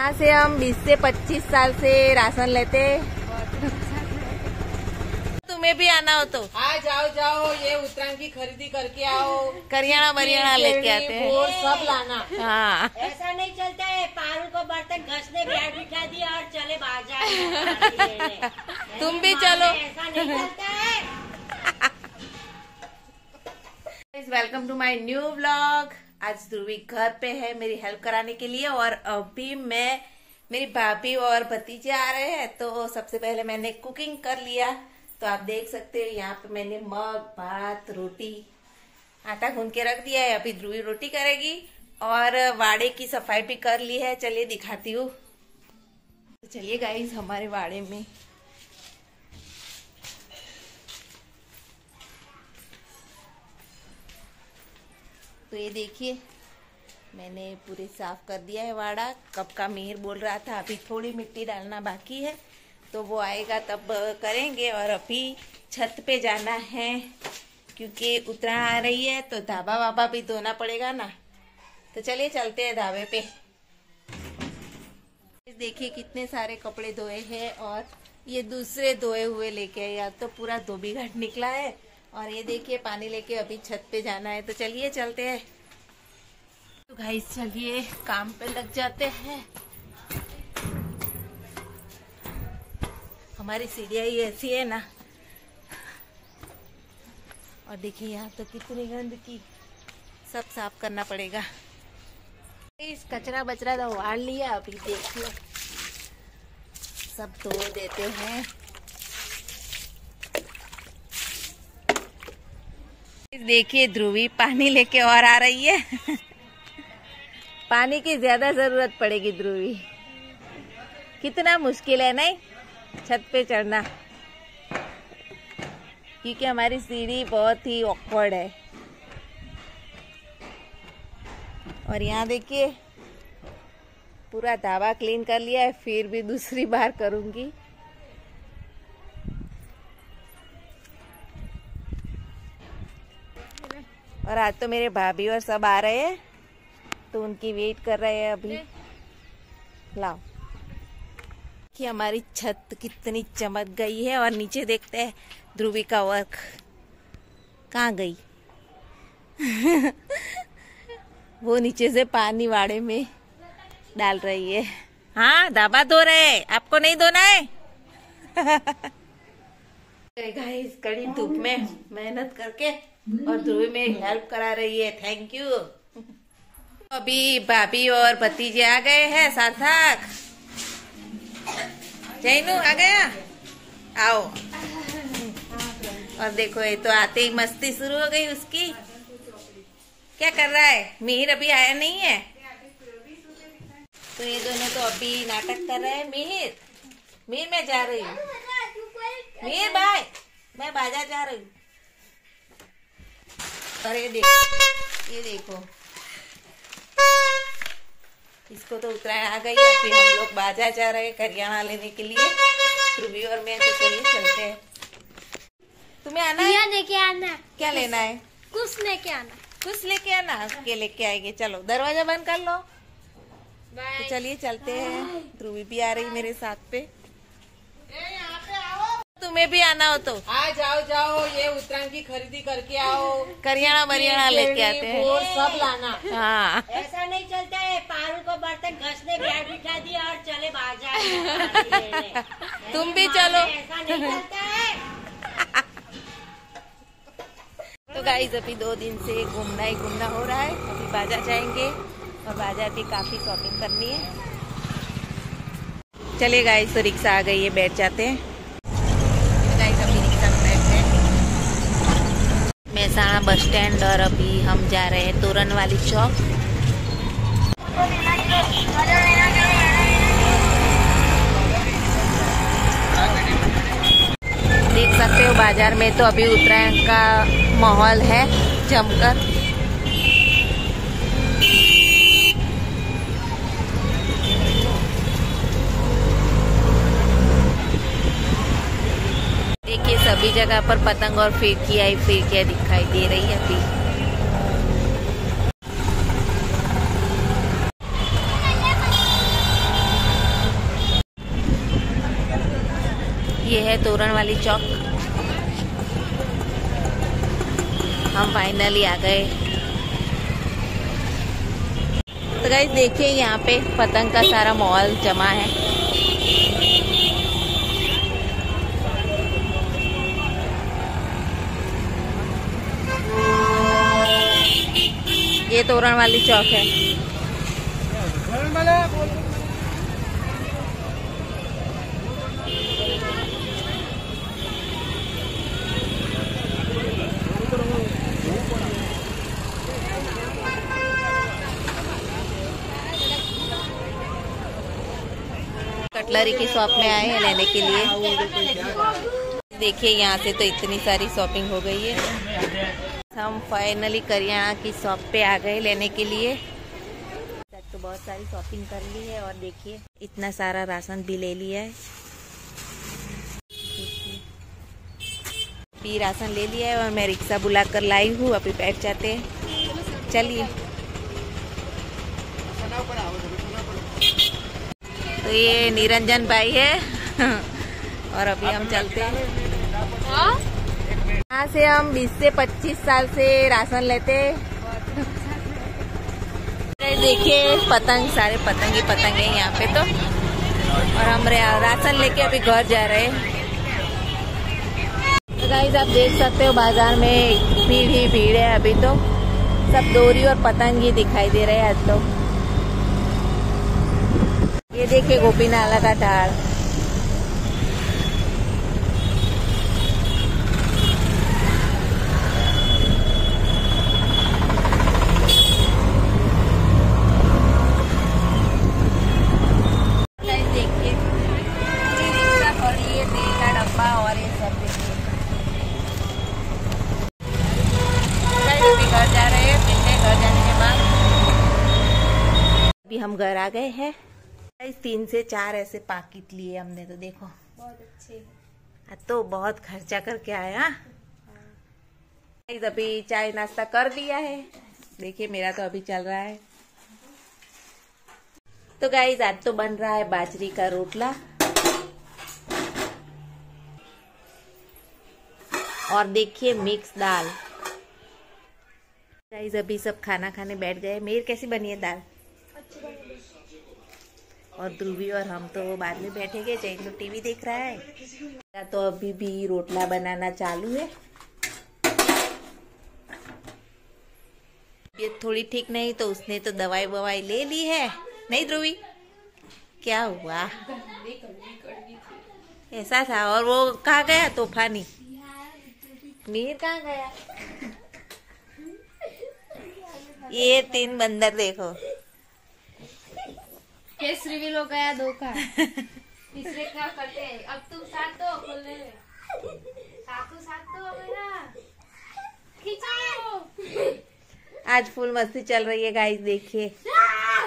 यहाँ से हम 20 से 25 साल से राशन लेते। तुम्हें भी आना हो तो। हाँ जाओ जाओ ये उत्तरायण की खरीदी करके आओ। करियाना बरियाना लेके आते हैं। और सब लाना। हाँ। ऐसा नहीं चलता है पारू को बर्तन घसने बैठ बिठा दिया और चले बाज़ार। तुम भी चलो। ऐसा नहीं चलता है। Welcome to my new vlog आज ध्रुवी घर पे है मेरी हेल्प कराने के लिए और अभी मैं, मेरी भाभी और भतीजे आ रहे हैं तो सबसे पहले मैंने कुकिंग कर लिया। तो आप देख सकते हो, यहाँ पे मैंने मग, भात, रोटी, आटा गूंद के रख दिया है। अभी ध्रुवी रोटी करेगी और वाड़े की सफ़ाई भी कर ली है। चलिए दिखाती हूँ। तो चलिए गाइस हमारे वाड़े में। तो ये देखिए, मैंने पूरे साफ़ कर दिया है वाड़ा। कब का मेहर बोल रहा था, अभी थोड़ी मिट्टी डालना बाकी है। तो वो आएगा तब करेंगे और अभी छत पे जाना है, क्योंकि उतरायण आ रही है तो धाबा वाबा भी धोना पड़ेगा ना। तो चलिए चलते हैं धाबे पे। देखिए कितने सारे कपड़े धोए हैं और ये दूसरे धोए हुए लेके आए यार तो पूरा धोबी घाट निकला है और ये देखिए, पानी लेके अभी छत पे जाना है। तो चलिए, चलते हैं। तो भाई चलिए, काम पे लग जाते हैं। हमारी सीढ़िया ही ऐसी है ना। और देखिए, यहाँ तो कितनी गंदगी। सब साफ़ करना पड़ेगा। इस कचरा बचरा तो वाड़ लिया, अभी देखिए। सब धो देते हैं। देखिए ध्रुवी, पानी लेके और आ रही है। पानी की ज़्यादा ज़रूरत पड़ेगी ध्रुवी। कितना मुश्किल है नहीं? छत पे चढ़ना। क्योंकि हमारी सीढ़ी बहुत ही ऑकवर्ड है। और यहाँ देखिए, पूरा धाबा क्लीन कर लिया है, फिर भी दूसरी बार करूँगी। और आज तो मेरे भाभी और सब आ रहे हैं। तो उनकी वेट कर रहे हैं अभी। लाओ। कि हमारी छत कितनी चमक गई है और नीचे देखते हैं ध्रुवी का वर्क। कहाँ गई? वो नीचे से पानी वाड़े में डाल रही है। हाँ दाबा धो रहे हैं। आपको नहीं धोना है? गाइस कड़ी धूप में मेहनत करके और ध्रुवी में हेल्प करा रही है थैंक यू अभी भाभी और भतीजे आ गए हैं सार्थक। जैनू, आ गया? आओ। और देखो, ये तो आते ही मस्ती शुरू हो गई उसकी। क्या कर रहा है? मिहिर अभी आया नहीं है? तो ये दोनों तो अभी नाटक कर रहे हैं, मिहिर। मिहिर, मैं जा रही हूँ। मिहिर बाय मैं बाज़ार जा रही हूँ। अरे देखो ये देखो इसको तो उत्तरायण आ गई है फिर हम लोग बाज़ार जा रहे हैं करियाना लेने के लिए। ध्रुवी और मैं तो चलिए चलते हैं। तुम्हें आना है? लेके आना क्या लेना है? कुछ लेके आना कुछ लेके आना? के लेके आएँगे। चलो दरवाज़ा बंद कर लो। तो चलिए चलते हैं। ध्रुवी भी आ रही मेरे साथ पे। तुम्हें भी आना हो तो। हाँ जाओ जाओ ये उत्तरायण की खरीदी करके आओ। करियाना बरियाना लेके आते हैं। और सब लाना। हाँ। ऐसा नहीं चलता है पारू को बर्तन घसने बैठ बिठा दिया और चले बाज़ार। तुम भी चलो। ऐसा नहीं चलता है। तो गाइज़ अभी दो दिन से घूमना ही घूमना हो रहा है। अभी बाज़ार जाएँगे और बाज़ार भी काफ़ी शॉपिंग करनी है। चलिए गाइज़ तो रिक्शा आ गई है बैठ जाते हैं गाइज़ अभी रिक्शा में बैठे हैं महसाणा बस स्टैंड और अभी हम जा रहे हैं तोरण वाली चौक। देख सकते हो बाज़ार में तो अभी उत्तरायण का माहौल है जमकर। सभी जगह पर पतंग और फिरकिया ही फिरकिया दिखाई दे रही है अभी। ये है तोरण वाली चौक। हम फाइनली आ गए। तो गाइज़ देखिए यहाँ पे पतंग का सारा मॉल जमा है। ये तोरण वाली चौक है। कटलरी की शॉप में आए हैं लेने के लिए। देखिए, यहाँ से तो इतनी सारी शॉपिंग हो गई है। हम फाइनली करियाना की शॉप पे आ गए लेने के लिए। तक तो बहुत सारी शॉपिंग कर ली है और देखिए, इतना सारा राशन भी ले लिया है। भी राशन ले लिया है और मैं रिक्शा बुला कर लाई हूँ, अभी बैठ जाते हैं। चलिए। तो ये निरंजन भाई है, और अभी हम चलते हैं। यहाँ से हम 20 से 25 साल से राशन लेते देखिए, पतंग, सारे पतंग ही पतंग है यहाँ पे तो। और हम राशन लेके अभी घर जा रहे हैं। तो आप देख सकते हो, बाज़ार में भीड़ ही भीड़ है अभी तो। सब डोरी और पतंग ही दिखाई दे रहे हैं आज तो। ये देखिए गोपी नाला का ढाल देखिए और ये तेल का डब्बा और ये सब देखिए अभी घर जा रहे हैं फिर घर जाने के बाद अभी हम घर आ गए हैं। तीन से चार ऐसे पाकिट लिए हमने तो देखो। बहुत अच्छे तो बहुत खर्चा करके आया अभी चाय नाश्ता कर दिया है। देखिए मेरा तो अभी चल रहा है। तो गाइज़ आज तो बन रहा है बाजरी का रोटला। और देखिए मिक्स दाल। गाइज़ अभी सब खाना खाने बैठ गए। मेर कैसी बनी है दाल? और ध्रुवी और हम तो बाद में बैठेंगे जैन तो टीवी देख रहा है। तो अभी भी रोटला बनाना चालू है। ये थोड़ी ठीक नहीं तो उसने तो दवाई ववाई ले ली है। नहीं, ध्रुवी? क्या हुआ? ऐसा था, और वो कहा गया? तूफानी? मीर कहाँ गया? ये तीन बंदर देखो। केस रिवील हो गया दो का तीसरे क्या करते हैं। अब तुम साथ दो खोलने में। सातू साथ दो मेरा। खींचो। आज फुल मस्ती चल रही है गाइस देखिए।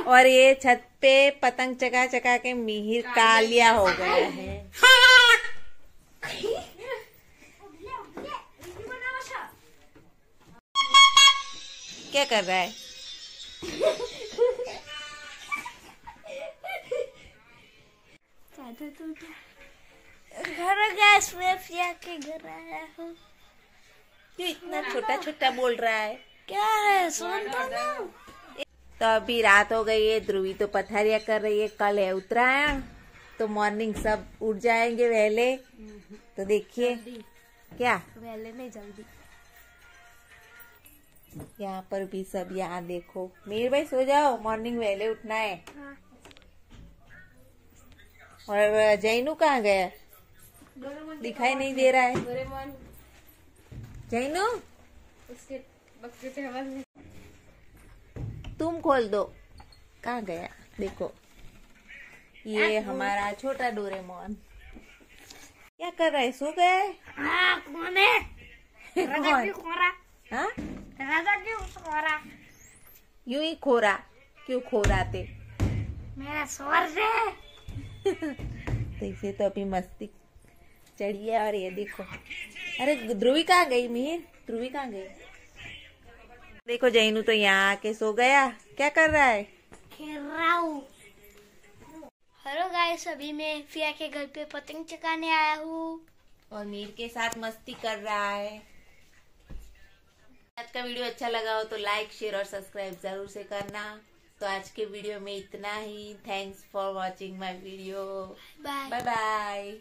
और ये छत पे पतंग चका चका के मिहिर कालिया हो गया है। क्या कर रहा है? घर गैस में पिया के घर आया हूँ। क्यों इतना छोटा छोटा बोल रहा है। क्या है? सुन तो ना। तो अभी रात हो गई है ध्रुवी तो पथारिया कर रही है कल है उत्तरायण तो मॉर्निंग सब उठ जाएँगे वहले। तो देखिए क्या? पहले नहीं जल्दी। यहाँ पर भी सब यहाँ देखो। मीर भाई सो जाओ मॉर्निंग वहले उठना है। हाँ। और जैनू कहाँ गया? दिखाई नहीं दे रहा है। जैनू? उसके बक्से पे तुम खोल दो। कहाँ गया? देखो। ये हमारा छोटा डोरेमोन। क्या कर रहा है? सो गया है? हाँ कौन है? खोरा हाँ? क्यों खोरा यूँ ही खोरा क्यों खोराते मेरा स्वर है तो इसे तो अभी मस्ती चढ़ी है और ये देखो। अरे ध्रुवी कहाँ गई मीर? ध्रुवी कहाँ गई? देखो जैनू तो यहाँ आके सो गया। क्या कर रहा है? खेल रहा हूँ। हेलो गाइस अभी मैं फिया के घर पे पतंग चकाने आया हूँ। और मीर के साथ मस्ती कर रहा है। आज का वीडियो अच्छा लगा हो तो लाइक शेयर और सब्सक्राइब ज़रूर से करना। तो आज के वीडियो में इतना ही। Thanks for watching my video bye bye